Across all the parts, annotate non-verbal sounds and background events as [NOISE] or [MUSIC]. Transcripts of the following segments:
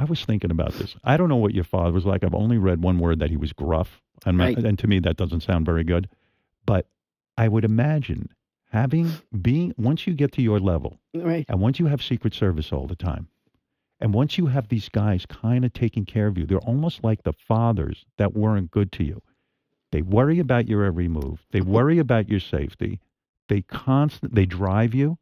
I was thinking about this. I don't know what your father was like. I've only read one word that he was gruff, and, Right. and to me that doesn't sound very good. But I would imagine having being once you get to your level, Right. and once you have Secret Service all the time, and once you have these guys kind of taking care of you, they're almost like the fathers that weren't good to you. They worry about your every move. They worry about your safety. They constant. They drive you.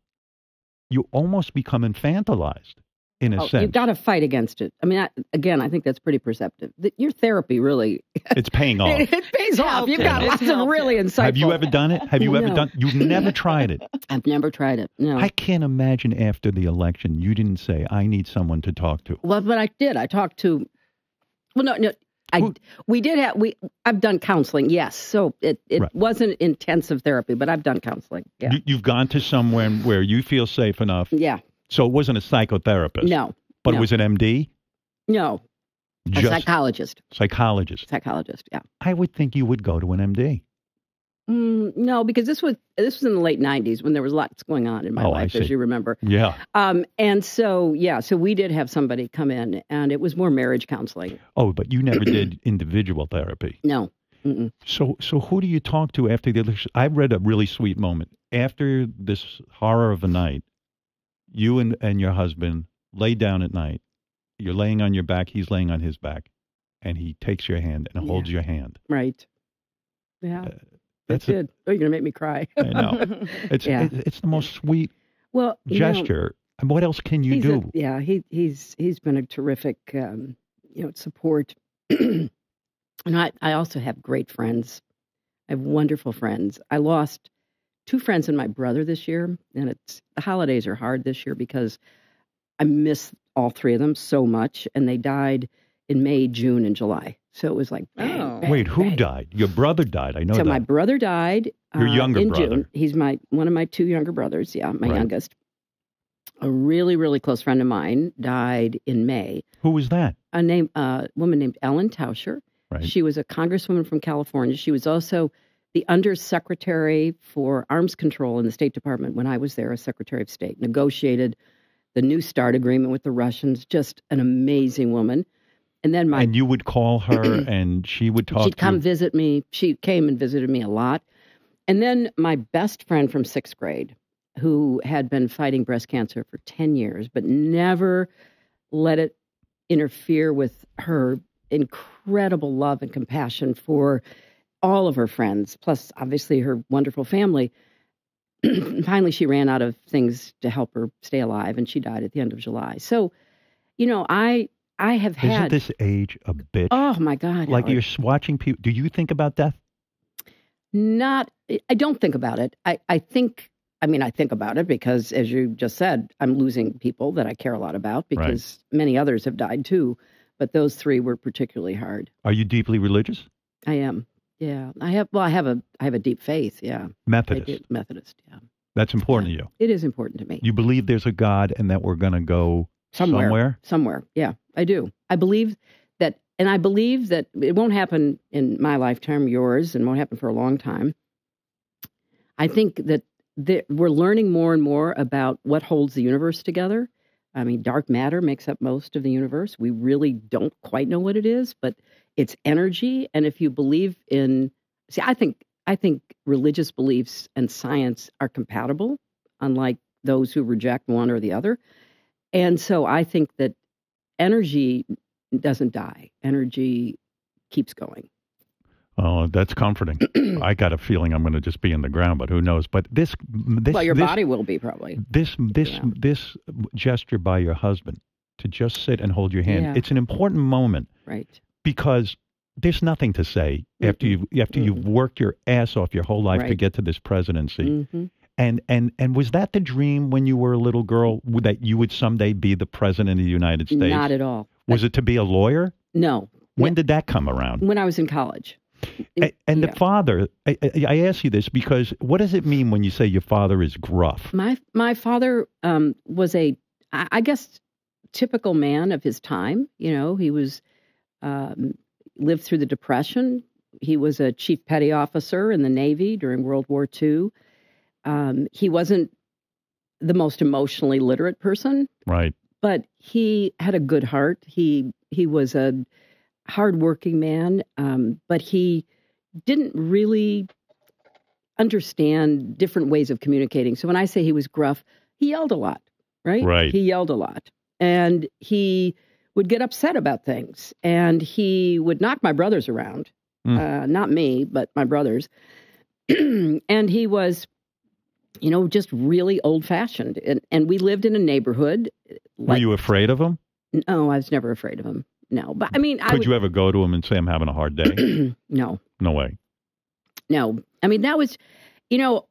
You almost become infantilized in a Oh, sense. you've got to fight against it. I mean, I, again, I think that's pretty perceptive. Th- Your therapy really [LAUGHS] it's paying off. it pays off. You've got It's lots of really insightful. Have you ever done it? Have you ever No. done? You've [LAUGHS] never tried it. I've never tried it. No. I can't imagine after the election you didn't say, "I need someone to talk to." Well, but I did. I talked to. Well, no, no. I Who- we did have we. I've done counseling. Yes, so it it Right. wasn't intensive therapy, but I've done counseling. Yeah, You, you've gone to somewhere where you feel safe enough, yeah. So it wasn't a psychotherapist. No, but no. it was an MD, no. A psychologist. psychologist. Psychologist. Yeah. I would think you would go to an MD. Mm, no, because this was this was in the late '90s when there was lots going on in my Oh, life, as you remember. Yeah. Um, and so yeah, so we did have somebody come in, and it was more marriage counseling. Oh, but you never did [CLEARS THROAT] individual therapy. No. Mm-mm. So, so who do you talk to after the? I read a really sweet moment after this horror of a night. You and and your husband lay down at night. You're laying on your back. He's laying on his back, and he takes your hand and Yeah. holds your hand. Right. Yeah. Uh, That's That's a. Oh, you're gonna make me cry. I know. [LAUGHS] It's Yeah. it, it's the most sweet well, you know, gesture. and what else can you do? A, yeah, he he's he's been a terrific um, you know support, [CLEARS THROAT] and I I also have great friends. I have wonderful friends. I lost two friends and my brother this year, and it's the holidays are hard this year because I miss all three of them so much, and they died in May, June, and July. So it was like, bang, Oh. bang, Wait, who bang. died? Your brother died. I know so that. my brother died. Your uh, younger in brother. June. He's my one of my two younger brothers. Yeah, my Right. youngest. A really, really close friend of mine died in May. who was that? A name, a woman named Ellen Tauscher. Right. She was a congresswoman from California. She was also the undersecretary for arms control in the State Department when I was there as Secretary of State. Negotiated the New START agreement with the Russians. Just an amazing woman. And then my and you would call [CLEARS THROAT] her, and she would talk. She'd come to, visit me. She came and visited me a lot. And then my best friend from sixth grade, who had been fighting breast cancer for 10 years, but never let it interfere with her incredible love and compassion for all of her friends, plus obviously her wonderful family. [CLEARS THROAT] Finally, she ran out of things to help her stay alive, and she died at the end of July. So, you know, I I have Isn't had. this age a bitch? oh my God! like Howard. you're watching people. Do you think about death? Not, I don't think about it. I, I think, I mean, I think about it because, as you just said, I'm losing people that I care a lot about because many others have died too. But those three were particularly hard. Are you deeply religious? I am. Yeah. I have, well, I have a, I have a deep faith. Yeah. Methodist. Methodist. Yeah. That's important to you. It is important to me. You believe there's a God and that we're going to go Somewhere. somewhere? Somewhere. Yeah, I do. I believe that, and I believe that it won't happen in my lifetime, yours, and won't happen for a long time. I think that the, we're learning more and more about what holds the universe together. I mean, dark matter makes up most of the universe. We really don't quite know what it is, but it's energy. And if you believe in, see, I think I think religious beliefs and science are compatible, unlike those who reject one or the other. And so I think that energy doesn't die. Energy keeps going. Oh, that's comforting. [CLEARS THROAT] I got a feeling I'm going to just be in the ground, but who knows? But this, this, well, your this, body will be probably. this, this, Yeah. this gesture by your husband to just sit and hold your hand. Yeah. It's an important moment Right. Because there's nothing to say after Mm-mm. you after you've worked your ass off your whole life to get to this presidency. hmm And and and was that the dream when you were a little girl that you would someday be the president of the United States? Not at all. was it to be a lawyer? No. When did that come around? When I was in college. And yeah. the father, I, I, I ask you this because what does it mean when you say your father is gruff? My my father um, was a, I guess, typical man of his time. You know, he was um, lived through the Depression. He was a chief petty officer in the Navy during World War II. Um, he wasn't the most emotionally literate person, Right. but he had a good heart. He he was a hardworking man, um, but he didn't really understand different ways of communicating. So when I say he was gruff, he yelled a lot, right? Right. He yelled a lot, and he would get upset about things, and he would knock my brothers around. Mm. Uh, not me, but my brothers. [CLEARS THROAT] and he was you know, just really old fashioned. And, and we lived in a neighborhood. Were you afraid of him? No, I was never afraid of him. No, but I mean, I Could would, you ever go to him and say, I'm having a hard day? [CLEARS THROAT] no, no way. no. I mean, that was, you know,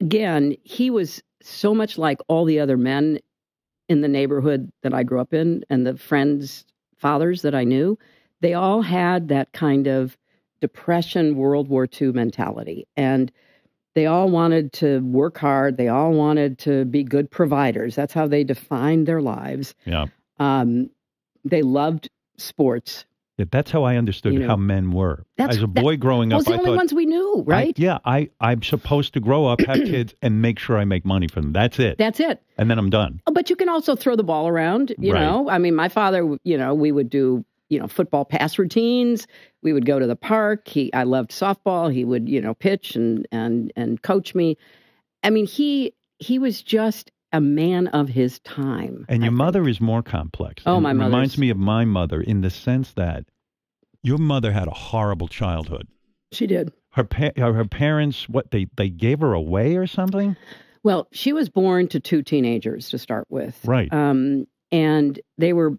again, he was so much like all the other men in the neighborhood that I grew up in and the friends, fathers that I knew. They all had that kind of depression, World War II mentality. And they all wanted to work hard. They all wanted to be good providers. That's how they defined their lives. Yeah. Um, they loved sports. Yeah, That's how I understood You know, how men were. that's- As a boy growing Those up, the I only thought, ones we knew, I- right? yeah, I, I'm supposed to grow up, have [CLEARS THROAT] kids, and make sure I make money for them. That's it. That's it. and then I'm done. Oh, But you can also throw the ball around. You Right. know, I mean, my father, you know, we would do, you know, football pass routines. We would go to the park. He, I loved softball. He would, you know, pitch and and and coach me. I mean, he he was just a man of his time. And your mother is more complex. Oh, my mother reminds me of my mother in the sense that your mother had a horrible childhood. She did. Her pa- her her parents, what they they gave her away or something. Well, she was born to two teenagers to start with. Right. Um, and they were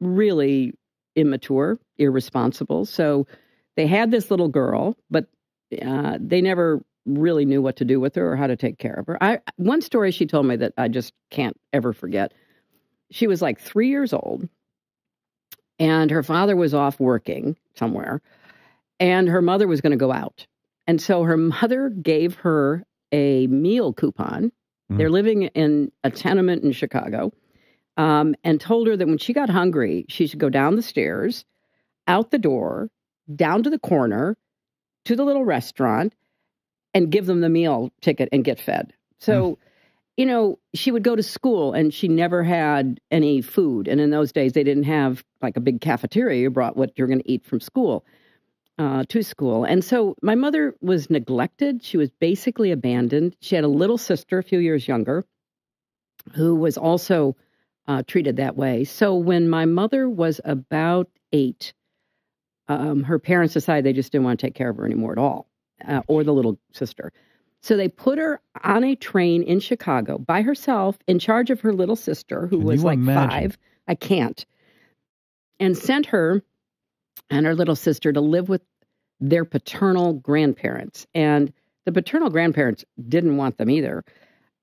really immature, irresponsible. So they had this little girl, but uh, they never really knew what to do with her or how to take care of her. I one story she told me that I just can't ever forget. She was like three years old, and her father was off working somewhere, and her mother was going to go out, and so her mother gave her a meal coupon. Mm. They're living in a tenement in Chicago, um, and told her that when she got hungry, she should go down the stairs, out the door, down to the corner, to the little restaurant, and give them the meal ticket and get fed. So, you know, she would go to school and she never had any food. And in those days, they didn't have like a big cafeteria. You brought what you're going to eat from school uh, to school. And so my mother was neglected. She was basically abandoned. She had a little sister, a few years younger, who was also uh, treated that way. So when my mother was about eight, um, her parents decided they just didn't want to take care of her anymore at all, uh, or the little sister. So they put her on a train in Chicago by herself, in charge of her little sister, who Can was like imagine? five. I can't. And sent her and her little sister to live with their paternal grandparents. And the paternal grandparents didn't want them either,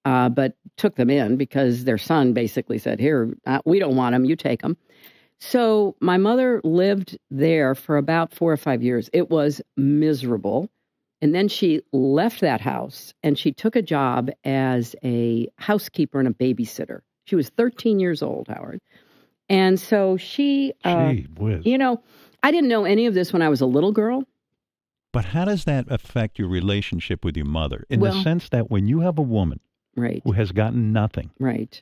uh, but took them in because their son basically said, Here, uh, we don't want them, you take them. So my mother lived there for about four or five years. It was miserable. And then she left that house and she took a job as a housekeeper and a babysitter. She was 13 years old, Howard. And so she, uh, Gee whiz. you know, I didn't know any of this when I was a little girl. But how does that affect your relationship with your mother? In the sense that when you have a woman Right, who has gotten nothing, right.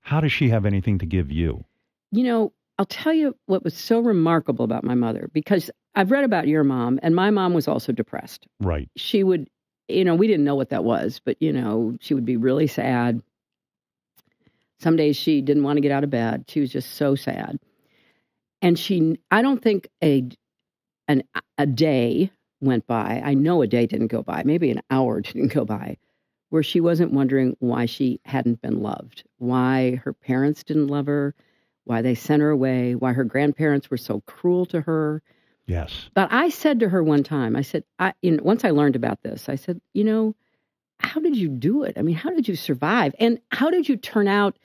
how does she have anything to give you? You know, I'll tell you what was so remarkable about my mother because I've read about your mom, and my mom was also depressed. Right. She would, you know, we didn't know what that was, but, you know, she would be really sad. Some days she didn't want to get out of bed. She was just so sad. And she, I don't think a, an, a day went by. I know a day didn't go by, maybe an hour [LAUGHS] didn't go by, where she wasn't wondering why she hadn't been loved, why her parents didn't love her, why they sent her away, why her grandparents were so cruel to her. Yes. But I said to her one time, I said, I, you know, once I learned about this, I said, you know, how did you do it? I mean, how did you survive? And how did you turn out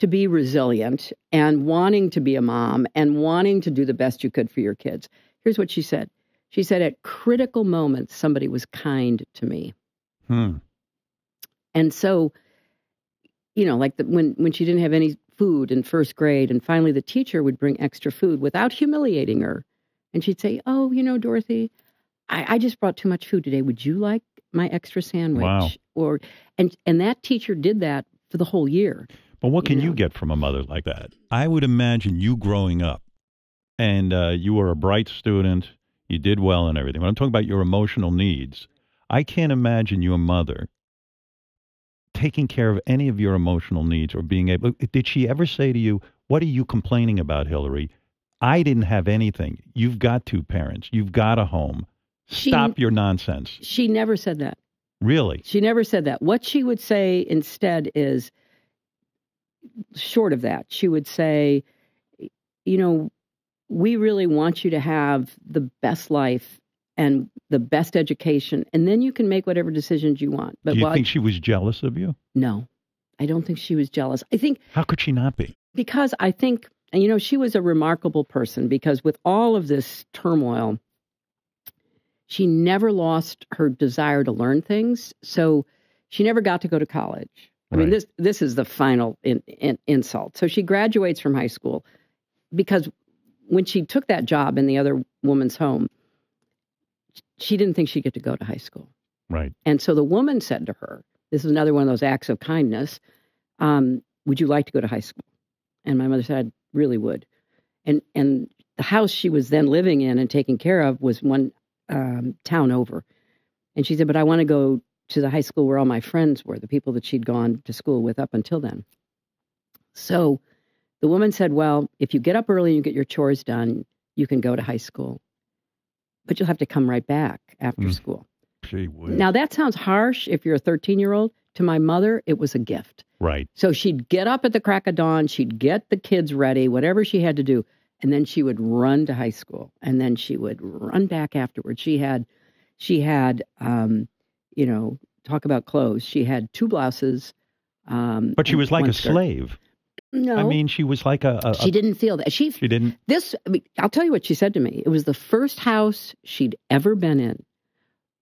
to be resilient and wanting to be a mom and wanting to do the best you could for your kids? Here's what she said. She said, at critical moments, somebody was kind to me. Hmm. And so, you know, like the, when when she didn't have any food in first grade, and finally the teacher would bring extra food without humiliating her, and she'd say, "Oh, you know, Dorothy, I, I just brought too much food today. Would you like my extra sandwich?" Wow. Or and and that teacher did that for the whole year. But what can you you, get from a mother like that? I would imagine you growing up, and uh, you were a bright student, you did well and everything. When I'm talking about your emotional needs, I can't imagine your mother taking care of any of your emotional needs or being able. Did she ever say to you, "What are you complaining about, Hillary? I didn't have anything. You've got two parents. You've got a home. She- Stop your nonsense." She never said that. Really? She never said that. What she would say instead is, short of that, she would say, you know, we really want you to have the best life and the best education, and then you can make whatever decisions you want. But Do you think she was jealous of you? no, I don't think she was jealous. I think How could she not be? because I think, and you know, she was a remarkable person because with all of this turmoil, she never lost her desire to learn things. So she never got to go to college. I mean, this this is the final in, in, insult. So she graduates from high school because when she took that job in the other woman's home, she didn't think she'd get to go to high school. Right. And so the woman said to her, This is another one of those acts of kindness. Um, would you like to go to high school? And my mother said, I really would. And and the house she was then living in and taking care of was one um, town over. And she said, But I want to go to the high school where all my friends were, the people that she'd gone to school with up until then. So the woman said, Well, if you get up early and you get your chores done, you can go to high school. But you'll have to come right back after Mm. school. Gee whiz. Now that sounds harsh if you're a 13 year old. To my mother, it was a gift. right. So she'd get up at the crack of dawn, she'd get the kids ready, whatever she had to do, and then she would run to high school, and then she would run back afterwards. She had, she had, um, you know, talk about clothes. She had two blouses. Um, But she was like a skirt. slave. No, I mean, she was like a. a, she didn't feel that. She she didn't. this I mean, I'll tell you what she said to me. It was the first house she'd ever been in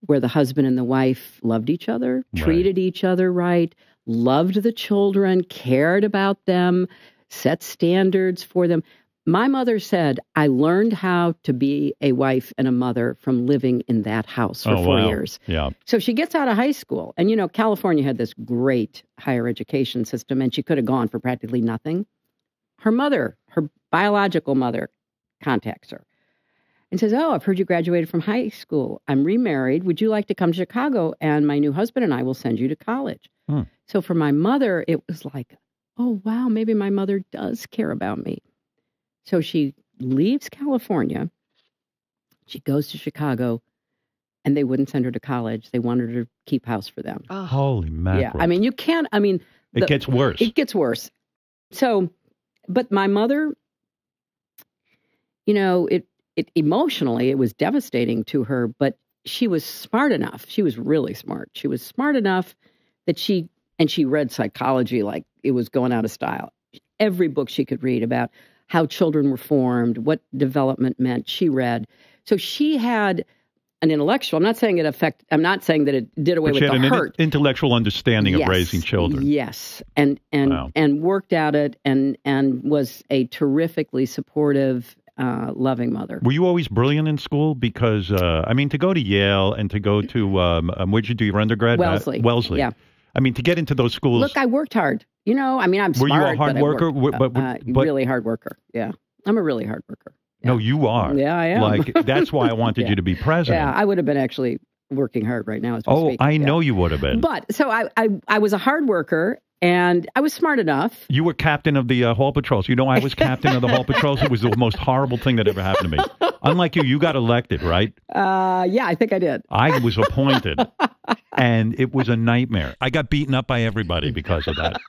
where the husband and the wife loved each other, Right. treated each other right, loved the children, cared about them, set standards for them. My mother said, I learned how to be a wife and a mother from living in that house for oh, four wow. years. Yeah. So she gets out of high school, and you know, California had this great higher education system, and she could have gone for practically nothing. Her mother, her biological mother, contacts her and says, Oh, I've heard you graduated from high school. I'm remarried. Would you like to come to Chicago? And my new husband and I will send you to college. Hmm. So for my mother, it was like, Oh, wow, maybe my mother does care about me. So she leaves California. She goes to Chicago, and they wouldn't send her to college. They wanted her to keep house for them. Holy mackerel. Yeah, I mean, you can't. I mean, it the- gets worse. it gets worse. So, but my mother, you know, it it emotionally it was devastating to her, but she was smart enough. She was really smart. She was smart enough that she and she read psychology like it was going out of style. Every book she could read about how children were formed, what development meant, she read. So she had an intellectual. I'm not saying it affect. I'm not saying that it did away but with she had the hurt. intellectual understanding Yes. of raising children. Yes, and and Wow. and worked at it, and and was a terrifically supportive, uh, loving mother. Were you always brilliant in school? Because uh, I mean, to go to Yale and to go to um, um, where'd you do your undergrad? Uh, Wellesley. Wellesley. Yeah. I mean, to get into those schools. Look, I worked hard. You know, I mean, I'm Were you a hard but worker? worked, But- but- uh, but- really hard worker. Yeah, I'm a really hard worker. no, you are. Yeah, I am. Like that's why I wanted [LAUGHS] Yeah. you to be president. yeah, I would have been actually working hard right now. As oh, speak. I Yeah. know you would have been. But so I, I I was a hard worker, and I was smart enough. You were captain of the uh, Hall Patrols. You know, I was captain of the Hall Patrols. It was the most horrible thing that ever happened to me. [LAUGHS] Unlike you, you got elected, right? Uh, yeah, I think I did. I [LAUGHS] was appointed, and it was a nightmare. I got beaten up by everybody because of that.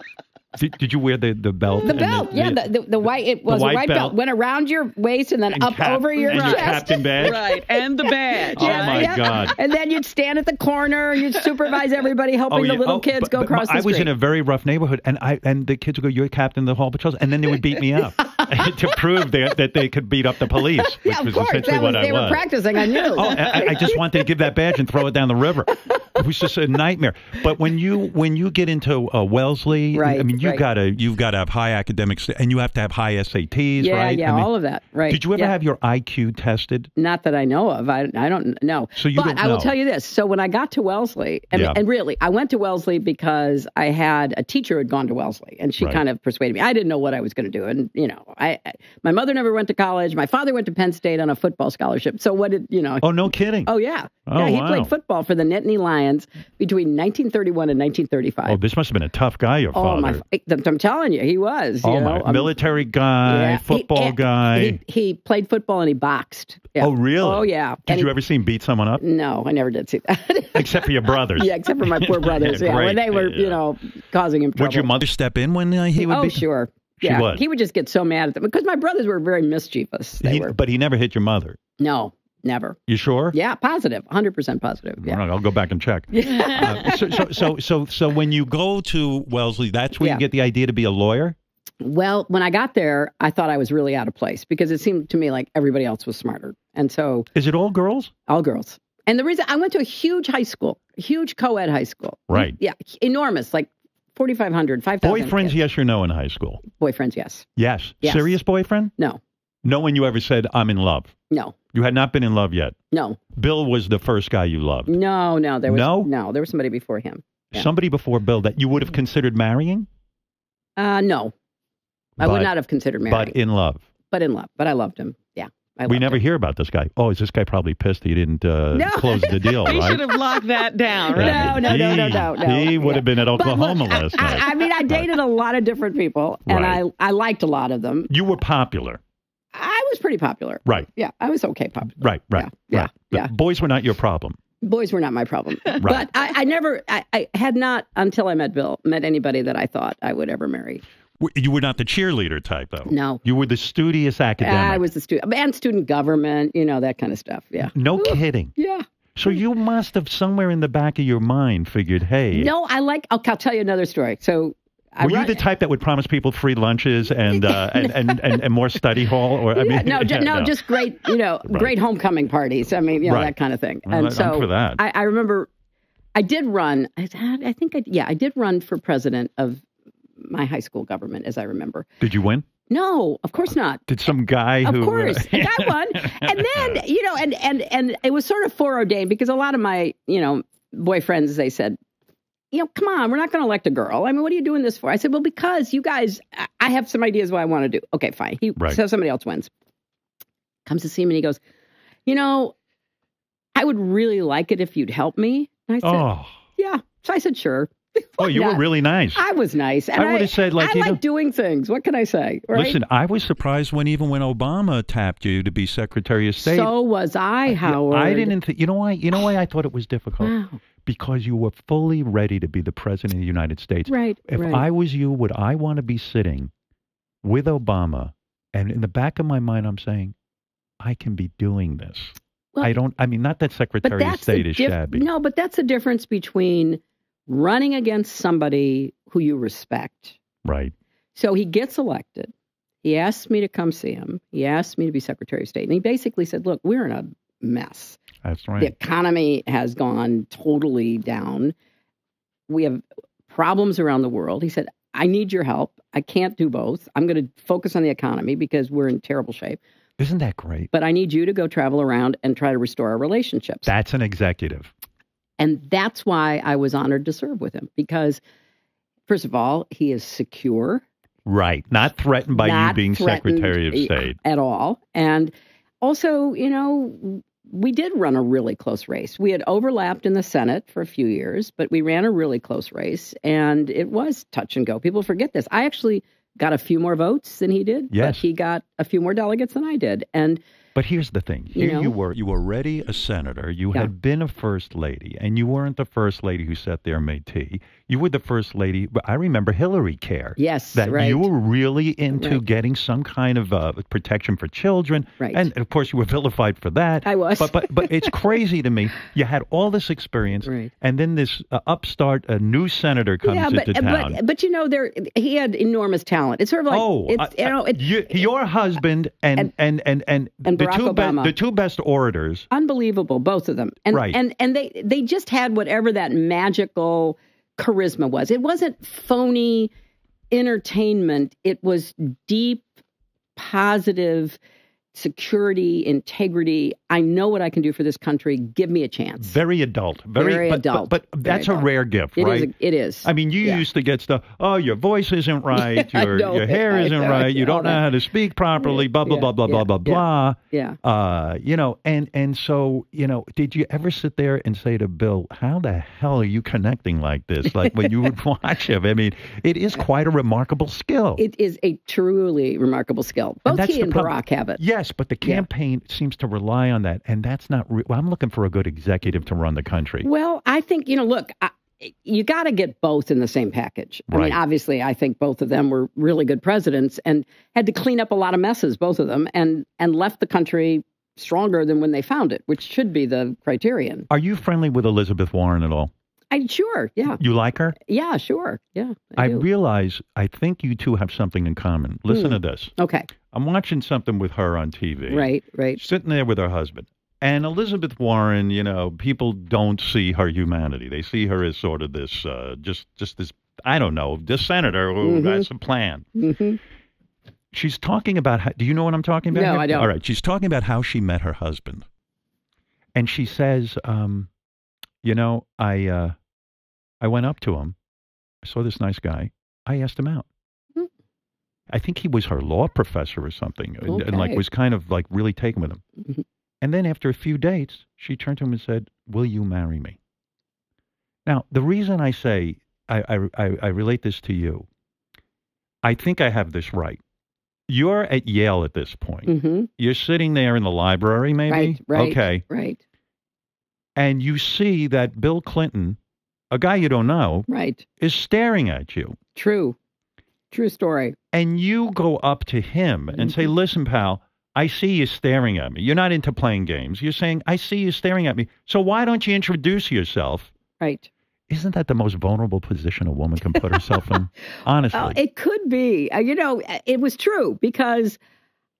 Did, did you wear the, the belt? The and belt, yeah, the, the, the white. It was white a white belt. belt. went around your waist and then and up cap- over your and chest. captain badge. Right, and the badge. Oh, Yeah, my yeah. God. And then you'd stand at the corner, you'd supervise everybody, helping oh, the yeah. little Oh, kids but- go but across the street. I was in a very rough neighborhood, and I and the kids would go, "You're captain of the Hall Patrols," and then they would beat me up [LAUGHS] [LAUGHS] to prove they, that they could beat up the police, which yeah, of was course. essentially was, what they I were was. practicing on you. Oh, I, I just wanted to give that badge and throw it down the river. It was just a nightmare. But when you when you get into uh, Wellesley, Right, I mean, you right. gotta you've got to have high academics, and you have to have high SATs, yeah, right? yeah, I mean, all of that. Right. Did you ever yeah. have your IQ tested? Not that I know of. I, I don't know. So you but I will tell you this. So when I got to Wellesley, and, Yeah. and really, I went to Wellesley because I had a teacher who had gone to Wellesley, and she Right. kind of persuaded me. I didn't know what I was going to do, and you know, I, I my mother never went to college. My father went to Penn State on a football scholarship. So what did you know? Oh, no kidding. Oh yeah, Oh, yeah. He wow. played football for the Nittany Lions between 1931 and 1935. Oh, this must have been a tough guy, your Oh, father. my! I'm telling you, he was. oh you my, know, um, military guy, yeah. He- football and guy. He, he played football and he boxed. Yeah. Oh, really? Oh yeah. Did And you he- ever see him beat someone up? No, I never did see that. [LAUGHS] Except for your brothers. yeah, except for my poor [LAUGHS] brothers. Yeah, Great. when they were, you know, causing him trouble. Would your mother step in when uh, he would oh, be? sure. She Yeah, would. he would just get so mad at them because my brothers were very mischievous. They He- were but he never hit your mother. no, never. You sure? Yeah, positive, positive, hundred percent positive. Yeah. right, I'll go back and check. [LAUGHS] Uh, so, so, so, so, so when you go to Wellesley, that's where Yeah. you get the idea to be a lawyer. Well, when I got there, I thought I was really out of place because it seemed to me like everybody else was smarter, and so Is it all girls? all girls. And the reason I went to a huge high school, huge co-ed high school. Right. Yeah, enormous, like 4,500, 5,000. Boyfriends, kids. yes or no in high school? Boyfriends, yes. Yes. Yes. Serious boyfriend? No, No one you ever said, I'm in love. no, You had not been in love yet. no, Bill was the first guy you loved. no, no. There was No? no. There was somebody before him. Yeah. Somebody before Bill that you would have considered marrying, Uh, no, I But- would not have considered marrying, but in love. but in love. But I loved him. Yeah, I We never him. hear about this guy. Oh, is this guy probably pissed he didn't uh, No. close the deal, [LAUGHS] We right? should have locked that down. No, Right? no, no, no, He- no, no. He would Yeah. have been at look, Oklahoma I- last I, night. I mean, I dated a lot of different people, and Right. I I liked a lot of them. you were popular. Was pretty popular. Right, Yeah, I was okay popular. right, right, Yeah, right. yeah, yeah. Boys were not your problem. boys were not my problem. [LAUGHS] But I, I never, I, I had not until I met Bill, met anybody that I thought I would ever marry. You were not the cheerleader type, though. No. You were the studious academic. I was the student and student government, you know, that kind of stuff. Yeah. No kidding. Yeah. So you must have somewhere in the back of your mind figured, hey, No, I like, I'll, I'll tell you another story. So, I were you run- the type that would promise people free lunches and uh, [LAUGHS] and, and, and, and more study hall? Or I Yeah, no, [LAUGHS] ju- yeah, no, just great, you know, Right. great homecoming parties. I mean, you know, Right. that kind of thing. Well, and so for that. I, I remember I did run, I, I think, I, yeah, I did run for president of my high school government, as I remember. Did you win? No, of course not. Did some guy Of who? uh, course, and I won. [LAUGHS] And then, you know, and and and it was sort of foreordained because a lot of my, you know, boyfriends they said, you know, come on, we're not going to elect a girl. I mean, what are you doing this for? I said, well, because you guys, I- I have some ideas what I want to do. Okay, fine. He Right. so somebody else wins. Comes to see me and he goes, you know, I would really like it if you'd help me. And I said, oh, yeah. So I said, sure. [LAUGHS] oh, you were really nice. I was nice. And I would've said, like, I you like know- doing things. What can I say? Right? Listen, I was surprised when even when Obama tapped you to be Secretary of State. so was I, Howard. I didn't. Th- you know why? You know why I thought it was difficult Wow. Because you were fully ready to be the president of the United States. Right. If right. I was you, would I want to be sitting with Obama? And in the back of my mind, I'm saying, I can be doing this. Well, I don't. I mean, not that Secretary of State is shabby. No, but that's the difference between running against somebody who you respect. Right. So he gets elected. He asked me to come see him. He asked me to be Secretary of State. And he basically said, Look, we're in a mess. That's right. The economy has gone totally down. We have problems around the world. He said, I need your help. I can't do both. I'm going to focus on the economy because we're in terrible shape. Isn't that great? But I need you to go travel around and try to restore our relationships. That's an executive. And that's why I was honored to serve with him because, first of all, he is secure. Right. Not threatened by you being Secretary of State. At all. And also, you know, we did run a really close race. We had overlapped in the Senate for a few years, but we ran a really close race and it was touch and go. People forget this. I actually got a few more votes than he did, Yes. but he got a few more delegates than I did. And But here's the thing. You Here you, know? were. You were already a senator. You Yeah. had been a first lady, and you weren't the first lady who sat there and made tea. You were the first lady. but I remember Hillary Care. yes, That right. you were really into Right. getting some kind of uh, protection for children, Right. and of course you were vilified for that. I was. but but but it's crazy to me. [LAUGHS] You had all this experience, Right. and then this uh, upstart, a new senator comes yeah, but, into town. but but you know there he had enormous talent. It's sort of like oh, it's, uh, you know it, you- your husband and and and and, and Barack two Obama. Be- the two best orators. Unbelievable, both of them. And Right. and and they they just had whatever that magical charisma was. It wasn't phony entertainment. It was deep, positive security, integrity. I know what I can do for this country. Give me a chance. Very adult. Very, Very but, adult. But, but that's a rare gift, It is. right? a- It is. I mean, you Yeah. used to get stuff. Oh, your voice isn't [LAUGHS] right. Your your hair isn't right. You don't know that. how to speak properly. Blah blah Yeah, blah blah yeah, blah blah yeah. blah. yeah. Uh, you know, and and so you know, did you ever sit there and say to Bill, "How the hell are you connecting like this?" Like when you would [LAUGHS] watch him. I mean, it is quite a remarkable skill. It is a truly remarkable skill. Both he and problem. Barack have it. Yes, but the Yeah. campaign seems to rely on that, and that's not. Re- well, I'm looking for a good executive to run the country. Well, I think you know. Look, I, you got to get both in the same package. I Right. mean, obviously, I think both of them were really good presidents and had to clean up a lot of messes, both of them, and and left the country stronger than when they found it, which should be the criterion. Are you friendly with Elizabeth Warren at all? I sure, yeah, You like her? yeah, sure, yeah. I I, realize I think you two have something in common. Listen Hmm. to this. okay, I'm watching something with her on TV. right, right. Sitting there with her husband. And Elizabeth Warren, you know, people don't see her humanity. They see her as sort of this, uh, just, just this, I don't know, this senator who Mhm. has a plan. hmm She's talking about, how, do you know what I'm talking about? No, here? I don't. All right. She's talking about how she met her husband. And she says, um, you know, I, uh, I went up to him. I saw this nice guy. I asked him out. I think he was her law professor or something, and, and like was kind of like really taken with him. Mhm. And then after a few dates, she turned to him and said, "Will you marry me?" Now, the reason I say I, I, I, I relate this to you, I think I have this right. You're at Yale at this point. hmm You're sitting there in the library, maybe. Right, right. Okay, Right, and you see that Bill Clinton, a guy you don't know, right. is staring at you. True, true story. and you go up to him and say, Mm-hmm. "Listen, pal, I see you staring at me. You're not into playing games. You're saying I see you staring at me. So why don't you introduce yourself?" Right. Isn't that the most vulnerable position a woman can put herself in? [LAUGHS] Honestly, Oh, it could be. Uh, you know, it was true because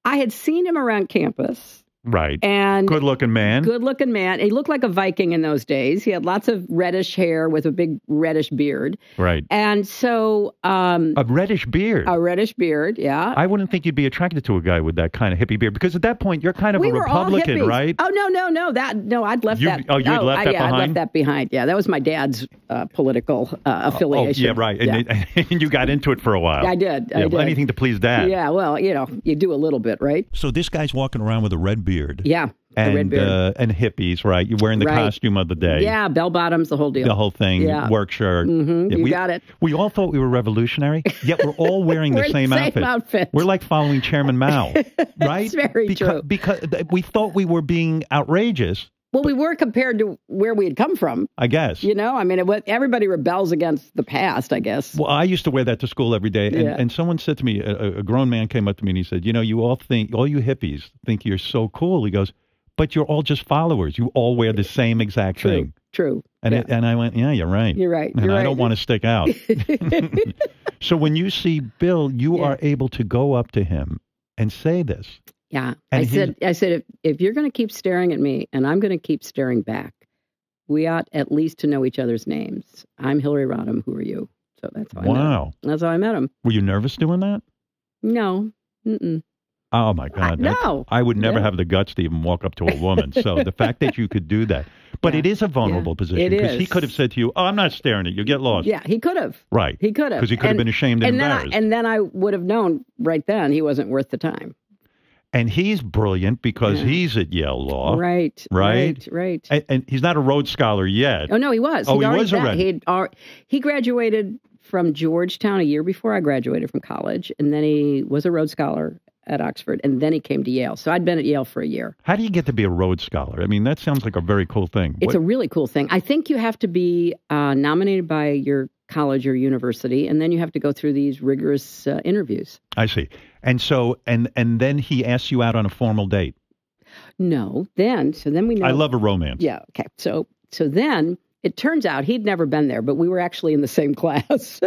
I had seen him around campus right? and Good-looking man. good looking man. He looked like a Viking in those days. He had lots of reddish hair with a big reddish beard. Right. And so, um, A reddish beard. a reddish beard, yeah. I wouldn't think you'd be attracted to a guy with that kind of hippie beard because at that point you're kind of we a Republican, right? Oh no, no, no! That no, I'd left You- that. oh, you had left I- that yeah, I left behind? that behind. Yeah, that was my dad's uh, political uh, Oh, affiliation. yeah, right. And, Yeah. it- [LAUGHS] and you got into it for a while. I did. I yeah, well, did. anything to please dad. Yeah, well, you know, you do a little bit, right? So this guy's walking around with a red beard. Yeah, and red beard. Uh, and hippies, right? You're wearing the Right. costume of the day. yeah, bell bottoms, the whole deal. The whole thing, Yeah. work shirt. hmm Yeah, you we, got it. We all thought we were revolutionary, yet we're all [LAUGHS] wearing the We're in same, the same outfit. outfit. We're like following Chairman Mao, [LAUGHS] right? It's very because, true. Because we thought we were being outrageous, Well, we were compared to where we had come from. I guess. You know, I mean, it, everybody rebels against the past, I guess. Well, I used to wear that to school every day, and, Yeah. and someone said to me, a, a grown man came up to me and he said, "You know, you all think, all you hippies think you're so cool." He goes, "But you're all just followers. You all wear the same exact True, thing." true. And Yeah. it, and I went, "Yeah, you're right." You're right. and You're I right. don't want to stick out. [LAUGHS] [LAUGHS] so when you see Bill, you Yeah. are able to go up to him and say this. Yeah, And I his- said, I said, if, if you're going to keep staring at me and I'm going to keep staring back, we ought at least to know each other's names. I'm Hillary Rodham. Who are you? So that's how I met him. Wow. That's how I met him. Were you nervous doing that? No, Mm-mm. Oh my God. that's- no. I would never No. have the guts to even walk up to a woman. so the [LAUGHS] fact that you could do that, but Yeah. it is a vulnerable position because he could have said to you, "Oh, I'm not staring at you. Get lost." yeah, he could have. Right. He could have Because he could have been ashamed and, and then, I, embarrassed. and then I would have known right then he wasn't worth the time. And he's brilliant because Yeah. he's at Yale Law. Right, right? right, right. And, and he's not a Rhodes Scholar yet. Oh no, he was. Oh, He'd he was already. He graduated from Georgetown a year before I graduated from college, and then he was a Rhodes Scholar at Oxford, and then he came to Yale. So I'd been at Yale for a year. How do you get to be a Rhodes Scholar? I mean, that sounds like a very cool thing. It's What- a really cool thing. I think you have to be uh, nominated by your college or university, and then you have to go through these rigorous uh, interviews. I see. And so, and and then he asks you out on a formal date. No, then so then we know. I love a romance. Yeah. Okay. So so then it turns out he'd never been there, but we were actually in the same [LAUGHS] class.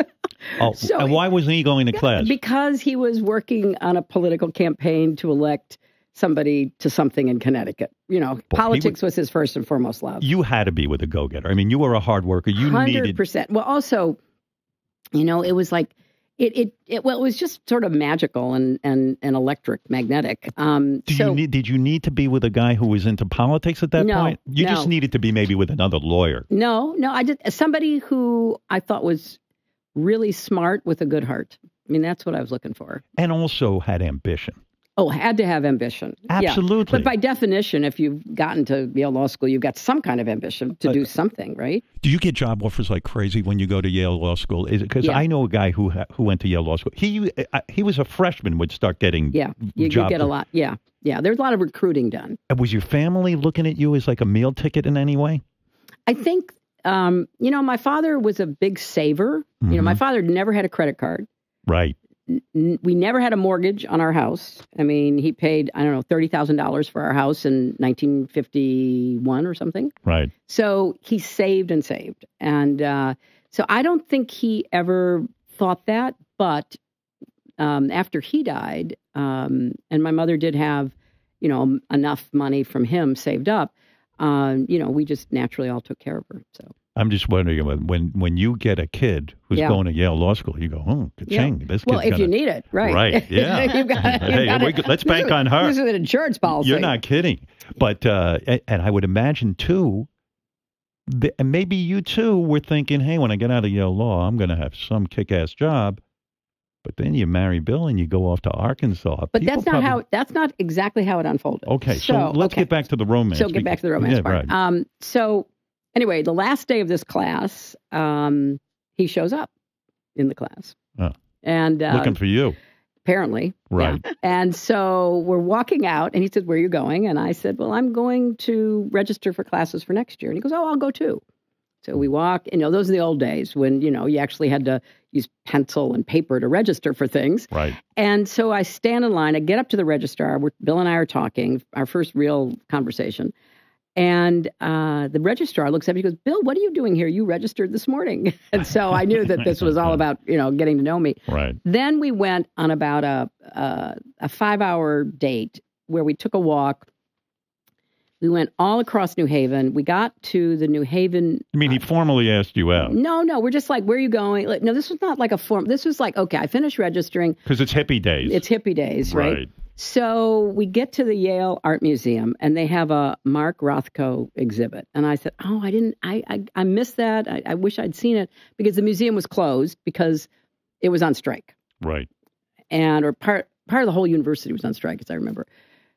Oh, So- and why wasn't he going to class? because he was working on a political campaign to elect somebody to something in Connecticut. You know, Boy, politics was his first and foremost love. You had to be with a go-getter. I mean, you were a hard worker. You Hundred needed. percent. Well, also, you know, it was like it, it it well, it was just sort of magical and and and electric, magnetic. Um, Do so you need? Did you need to be with a guy who was into politics at that No, point? You just needed to be maybe with another lawyer. no, no, I did somebody who I thought was really smart with a good heart. I mean, that's what I was looking for. and also had ambition. Oh, had to have ambition. Yeah. Absolutely. But by definition, if you've gotten to Yale Law School, you've got some kind of ambition to Uh, do something, right? Do you get job offers like crazy when you go to Yale Law School? Is because Yeah. I know a guy who ha- who went to Yale Law School. He uh, he was a freshman would start getting Yeah, you, you get a lot. Yeah, yeah. There's a lot of recruiting done. Was your family looking at you as like a meal ticket in any way? I think, um, you know, my father was a big saver. You know, my Mhm. father never had a credit card. Right. We never had a mortgage on our house. I mean, he paid, I don't know, $30,000 for our house in 1951 or something. Right. So he saved and saved. And uh, so I don't think he ever thought that. But um, after he died, um, and my mother did have, you know, enough money from him saved up, um, you know, we just naturally all took care of her. So I'm just wondering when when, when you get a kid who's Yeah. going to Yale Law School, you go, oh, ka-ching, this well, if you gonna- need it, right? Right, [LAUGHS] yeah. you've got, [LAUGHS] you've Hey, got we let's bank [LAUGHS] on her. This is an insurance policy. You're not kidding. But uh, and I would imagine too, th- and maybe you too were thinking, hey, when I get out of Yale Law, I'm going to have some kick-ass job. But then you marry Bill and you go off to Arkansas. But People that's not probably- how. That's not exactly how it unfolded. Okay, so, let's okay. get back to the romance. So get back to the romance yeah, part. Right. Um, so anyway, the last day of this class, um, he shows up in the class, Oh. and uh, Looking for you. apparently, yeah. Right. And so we're walking out, and he said, "Where are you going?" And I said, "Well, I'm going to register for classes for next year." And he goes, "Oh, I'll go too." So we walk. You know, those are the old days when you know you actually had to use pencil and paper to register for things. Right. And so I stand in line. I get up to the registrar. We're, Bill and I are talking, our first real conversation. And uh, the registrar looks at me. He goes, "Bill, what are you doing here? You registered this morning." [LAUGHS] And so I knew that this was all [LAUGHS] about you know getting to know me. Right. Then we went on about a a, a five hour date where we took a walk. We went all across New Haven. We got to the New Haven. I mean, he formally asked you out No, no, we're just like, where are you going? Like, no, this was not like a form. This was like, okay, I finished registering. because it's hippie days. It's hippie days, right? right? So we get to the Yale Art Museum and they have a Mark Rothko exhibit. And I said, Oh, I didn't, I, I, I missed that. I, I wish I'd seen it because the museum was closed because it was on strike. Right. And, or part, part of the whole university was on strike, as I remember.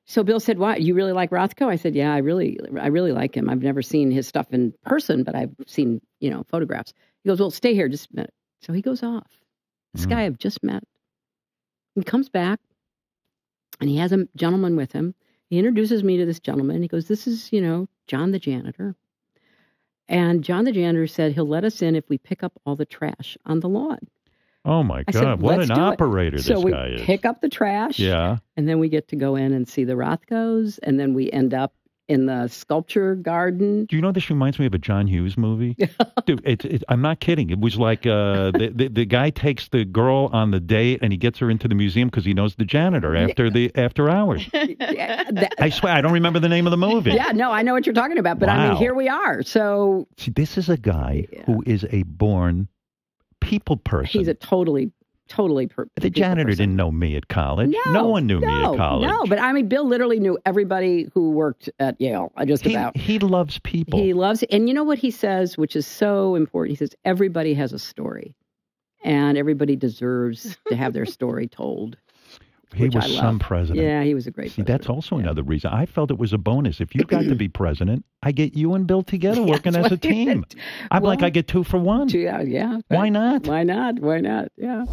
So Bill said, "Why you really like Rothko?" I said, "Yeah, I really, I really like him. I've never seen his stuff in person, but I've seen, you know, photographs." He goes, "Well, stay here just a minute." So he goes off. This Mm. guy I've just met. He comes back, and he has a gentleman with him. He introduces me to this gentleman. He goes, "This is, you know, John the janitor." And John the janitor said he'll let us in if we pick up all the trash on the lawn. Oh my I said, God! what an it." operator so this we guy is. pick up the trash. yeah. And then we get to go in and see the Rothkos, and then we end up in the sculpture garden. Do you know this reminds me of a John Hughes movie? [LAUGHS] Dude, it, it, I'm not kidding. It was like uh, the, the the guy takes the girl on the date and he gets her into the museum because he knows the janitor after the after hours. [LAUGHS] yeah, that- I swear I don't remember the name of the movie. yeah, no, I know what you're talking about, but I mean, here we are. So See, this is a guy Yeah. who is a born people person. he's a totally, totally. Per- the janitor didn't know me at college. No, one knew me at college. No, but I mean, Bill literally knew everybody who worked at Yale. uh, Just he, about. he loves people. He loves, and you know what he says, which is so important. He says everybody has a story, and everybody deserves to have their story told. [LAUGHS] He was some president. Yeah, he was a great. See, that's also Yeah. another reason. I felt it was a bonus. If you got to be [CLEARS THROAT] president, I get you and Bill together [LAUGHS] working as a [LAUGHS] team. I'm like, I get two for one. Yeah, yeah. Why not? Why not? Why not? Yeah.